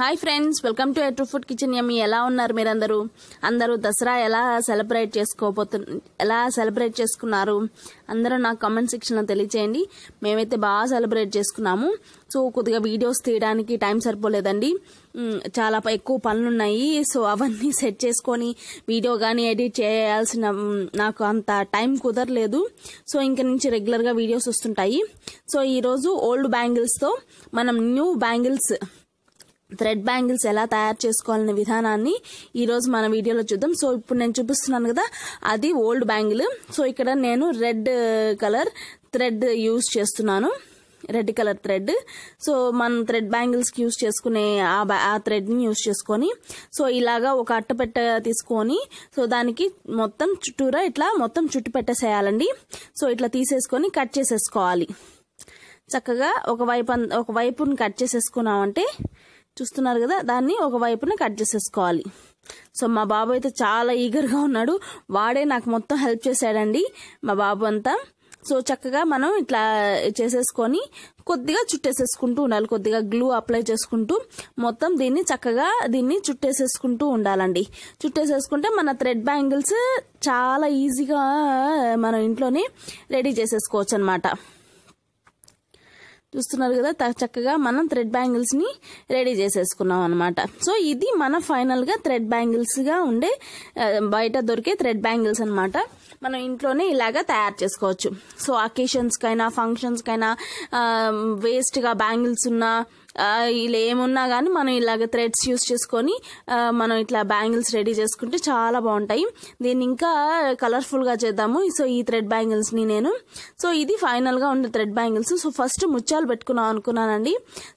Hi friends welcome to ఎట్రూ food kitchen. Yummy ఎలా ఉన్నారు మీరందరూ? అందరూ దసరా ఎలా సెలబ్రేట్ చేసుకోబోతు ఎలా సెలబ్రేట్ చేసుకున్నారు? అందరూ నాకు కామెంట్ సెక్షన్లో తెలియచేయండి. మేమైతే బాగా సెలబ్రేట్ చేసుకున్నాము. సో కొద్దిగా వీడియోస్ తీయడానికి టైం సరిపోలేదండి. చాలా ఎక్కువ పనులు ఉన్నాయి సో అవన్నీ సెట్ చేసుకొని వీడియో కానీ ఎడిట్ చేయాల్సిన నాకు అంత టైం కుదరలేదు. సో ఇంక నుంచి రెగ్యులర్గా వీడియోస్ వస్తుంటాయి. సో ఈరోజు ఓల్డ్ బ్యాంగిల్స్తో మనం న్యూ బ్యాంగిల్స్ థ్రెడ్ బ్యాంగిల్స్ ఎలా తయారు చేసుకోవాలనే విధానాన్ని ఈరోజు మన వీడియోలో చూద్దాం. సో ఇప్పుడు నేను చూపిస్తున్నాను కదా అది ఓల్డ్ బ్యాంగిల్. సో ఇక్కడ నేను రెడ్ కలర్ థ్రెడ్ యూజ్ చేస్తున్నాను. Red colour thread. సో మనం థ్రెడ్ బ్యాంగిల్స్కి యూజ్ చేసుకునే ఆ బ్యా- ఆ థ్రెడ్ని యూజ్ చేసుకొని సో ఇలాగా ఒక అట్టపెట్ట తీసుకొని సో దానికి మొత్తం చుట్టూరా ఇట్లా మొత్తం చుట్టు పెట్టేసేయాలండి. సో ఇట్లా తీసేసుకొని కట్ చేసేసుకోవాలి. చక్కగా ఒక వైపు ఒక వైపుని కట్ చేసేసుకున్నామంటే చూస్తున్నారు కదా దాన్ని ఒక వైపున కట్ చేసేసుకోవాలి. సో మా బాబు అయితే చాలా ఈగర్గా ఉన్నాడు. వాడే నాకు మొత్తం హెల్ప్ చేశాడండి మా బాబు అంతా. సో చక్కగా మనం ఇట్లా చేసేసుకొని కొద్దిగా చుట్టేసేసుకుంటూ ఉండాలి కొద్దిగా గ్లూ అప్లై చేసుకుంటూ. మొత్తం దీన్ని చక్కగా దీన్ని చుట్టేసేసుకుంటూ ఉండాలండి. చుట్టేసేసుకుంటే మన థ్రెడ్ బ్యాంగిల్స్ చాలా ఈజీగా మనం ఇంట్లోనే రెడీ చేసేసుకోవచ్చు అనమాట చూస్తున్నారు కదా చక్కగా మనం థ్రెడ్ బ్యాంగిల్స్ని రెడీ చేసేసుకున్నాం అనమాట సో ఇది మన ఫైనల్గా థ్రెడ్ బ్యాంగిల్స్గా ఉండే బయట దొరికే థ్రెడ్ బ్యాంగిల్స్ అన్నమాట. మనం ఇంట్లోనే ఇలాగా తయారు చేసుకోవచ్చు. సో అకేషన్స్ కైనా ఫంక్షన్స్ కైనా వేస్ట్గా బ్యాంగిల్స్ ఉన్నా ఇలా ఏమున్నా కానీ మనం ఇలాగ థ్రెడ్స్ యూస్ చేసుకొని మనం ఇట్లా బ్యాంగిల్స్ రెడీ చేసుకుంటే చాలా బాగుంటాయి. దీన్ని ఇంకా కలర్ఫుల్గా చేద్దాము. సో ఈ థ్రెడ్ బ్యాంగిల్స్ని నేను. సో ఇది ఫైనల్గా ఉండే థ్రెడ్ బ్యాంగిల్స్ సో ఫస్ట్ ముత్యాలు పెట్టుకున్నాం అనుకున్నానండి.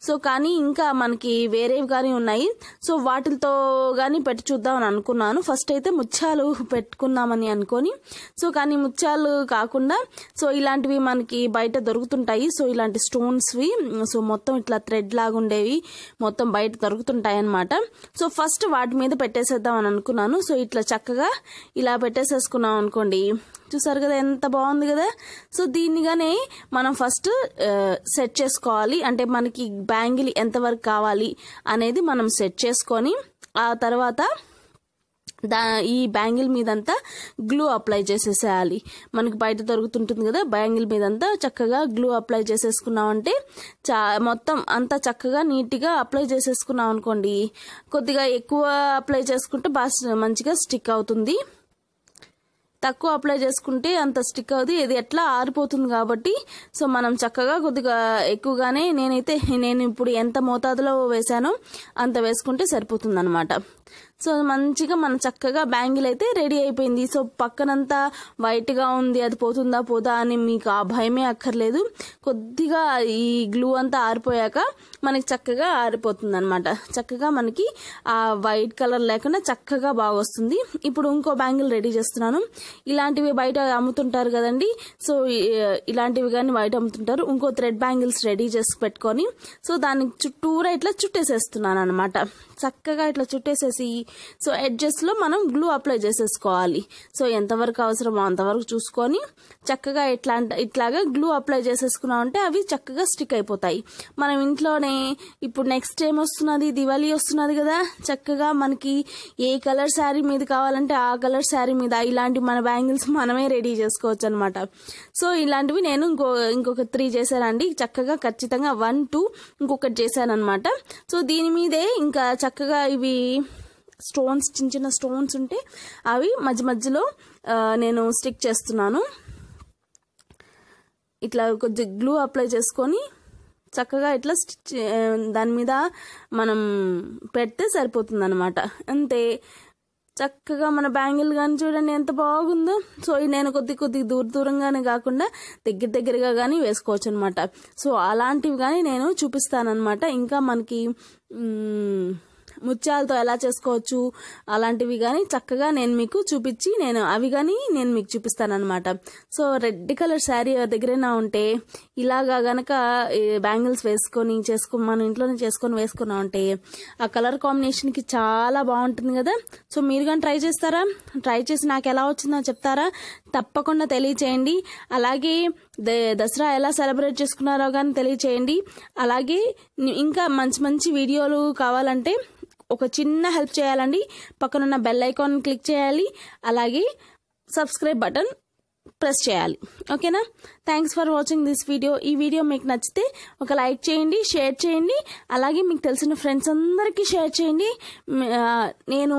సో కానీ ఇంకా మనకి వేరేవి కానీ ఉన్నాయి. సో వాటితో కానీ పెట్టి చూద్దామని అనుకున్నాను. ఫస్ట్ అయితే ముత్యాలు పెట్టుకుందామని అనుకొని. సో కానీ ముత్యాలు కాకుండా సో ఇలాంటివి మనకి బయట దొరుకుతుంటాయి. సో ఇలాంటి స్టోన్స్వి సో మొత్తం ఇట్లా థ్రెడ్ లాగుండేవి మొత్తం బయట దొరుకుతుంటాయన్నమాట. సో ఫస్ట్ వాటి మీద పెట్టేసేద్దాం అని అనుకున్నాను. సో ఇట్లా చక్కగా ఇలా పెట్టేసేసుకున్నాం అనుకోండి. చూసారు కదా ఎంత బాగుంది కదా? సో దీన్నిగానే మనం ఫస్ట్ సెట్ చేసుకోవాలి. అంటే మనకి బ్యాంగిల్ ఎంతవరకు కావాలి అనేది మనం సెట్ చేసుకొని ఆ తర్వాత దా ఈ బ్యాంగిల్ మీదంతా గ్లూ అప్లై చేసేసేయాలి. మనకి బయట దొరుకుతుంటుంది కదా బ్యాంగిల్ మీదంతా చక్కగా గ్లూ అప్లై చేసేసుకున్నామంటే చా మొత్తం అంతా చక్కగా నీట్గా అప్లై చేసేసుకున్నాం అనుకోండి కొద్దిగా ఎక్కువ అప్లై చేసుకుంటే బాగా మంచిగా స్టిక్ అవుతుంది. తక్కువ అప్లై చేసుకుంటే అంత స్టిక్ అవుతుంది ఇది ఎట్లా ఆరిపోతుంది కాబట్టి సో మనం చక్కగా కొద్దిగా ఎక్కువగానే నేనైతే నేను ఇప్పుడు ఎంత మోతాదులో వేసానో అంత వేసుకుంటే సరిపోతుంది అనమాట సో మంచిగా మనం చక్కగా బ్యాంగిల్ అయితే రెడీ అయిపోయింది. సో పక్కనంతా వైట్గా ఉంది అది పోతుందా పోదా అని మీకు ఆ భయమే అక్కర్లేదు. కొద్దిగా ఈ గ్లూ అంతా ఆరిపోయాక మనకి చక్కగా ఆరిపోతుంది అనమాట చక్కగా మనకి ఆ వైట్ కలర్ లేకుండా చక్కగా బాగా వస్తుంది ఇప్పుడు ఇంకో బ్యాంగిల్ రెడీ చేస్తున్నాను. ఇలాంటివి బయట అమ్ముతుంటారు కదండి. సో ఇలాంటివి కానీ బయట అమ్ముతుంటారు. ఇంకో థ్రెడ్ బ్యాంగిల్స్ రెడీ చేసి పెట్టుకొని సో దానికి చుట్టూరా ఇట్లా చుట్టేసేస్తున్నాను అనమాట చక్కగా ఇట్లా చుట్టేసేసి సో ఎడ్జెస్లో మనం గ్లూ అప్లై చేసేసుకోవాలి. సో ఎంతవరకు అవసరమో అంతవరకు చూసుకొని చక్కగా ఇట్లా ఇట్లాగా గ్లూ అప్లై చేసేసుకున్నామంటే అవి చక్కగా స్టిక్ అయిపోతాయి. మనం ఇంట్లోనే ఇప్పుడు నెక్స్ట్ టైం వస్తున్నది? దివాళీ వస్తున్నది కదా. చక్కగా మనకి ఏ కలర్ శారీ మీద కావాలంటే ఆ కలర్ శారీ మీద ఇలాంటి మన బ్యాంగిల్స్ మనమే రెడీ చేసుకోవచ్చు అనమాట సో ఇలాంటివి నేను ఇంకో ఇంకొక త్రీ చేశానండి. చక్కగా ఖచ్చితంగా వన్ టూ ఇంకొకటి చేశాను అనమాట సో దీని మీదే ఇంకా చక్కగా ఇవి స్టోన్స్ చిన్న చిన్న స్టోన్స్ ఉంటే అవి మధ్య మధ్యలో నేను స్టిక్ చేస్తున్నాను. ఇట్లా కొద్ది గ్లూ అప్లై చేసుకొని చక్కగా ఇట్లా స్టిచ్ దాని మీద మనం పెడితే సరిపోతుంది అనమాట అంతే. చక్కగా మన బ్యాంగిల్ కానీ చూడండి ఎంత బాగుందో. సో నేను కొద్ది కొద్ది దూర దూరంగానే కాకుండా దగ్గర దగ్గరగా కానీ వేసుకోవచ్చు అనమాట సో అలాంటివి కానీ నేను చూపిస్తానమాట ఇంకా మనకి ముత్యాలతో ఎలా చేసుకోవచ్చు అలాంటివి కానీ చక్కగా నేను మీకు చూపించి నేను అవి కానీ నేను మీకు చూపిస్తాను అనమాట సో రెడ్ కలర్ శారీ దగ్గరైనా ఉంటే ఇలాగా గనక బ్యాంగిల్స్ వేసుకొని చేసుకో మన ఇంట్లోనే చేసుకొని వేసుకున్నా ఉంటే ఆ కలర్ కాంబినేషన్కి చాలా బాగుంటుంది కదా. సో మీరు కానీ ట్రై చేస్తారా? ట్రై చేసి నాకు ఎలా వచ్చిందో చెప్తారా? తప్పకుండా తెలియచేయండి. అలాగే ద- దసరా ఎలా సెలబ్రేట్ చేసుకున్నారో కానీ తెలియచేయండి. అలాగే ఇంకా మంచి మంచి వీడియోలు కావాలంటే ఒక చిన్న హెల్ప్ చేయాలండి. పక్కనున్న బెల్ ఐకాన్ క్లిక్ చేయాలి. అలాగే సబ్స్క్రైబ్ బటన్ ప్రెస్ చేయాలి. ఓకేనా? Thanks for watching this video. ఈ వీడియో మీకు నచ్చితే ఒక లైక్ చేయండి షేర్ చేయండి. అలాగే మీకు తెలిసిన ఫ్రెండ్స్ అందరికీ షేర్ చేయండి. నేను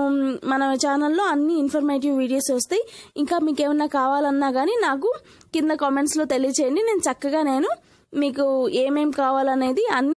మన ఛానల్లో అన్ని ఇన్ఫర్మేటివ్ వీడియోస్ వస్తాయి. ఇంకా మీకు ఏమన్నా కావాలన్నా కానీ నాకు కింద కామెంట్స్లో తెలియచేయండి. నేను చక్కగా నేను మీకు ఏమేం కావాలనేది అన్ని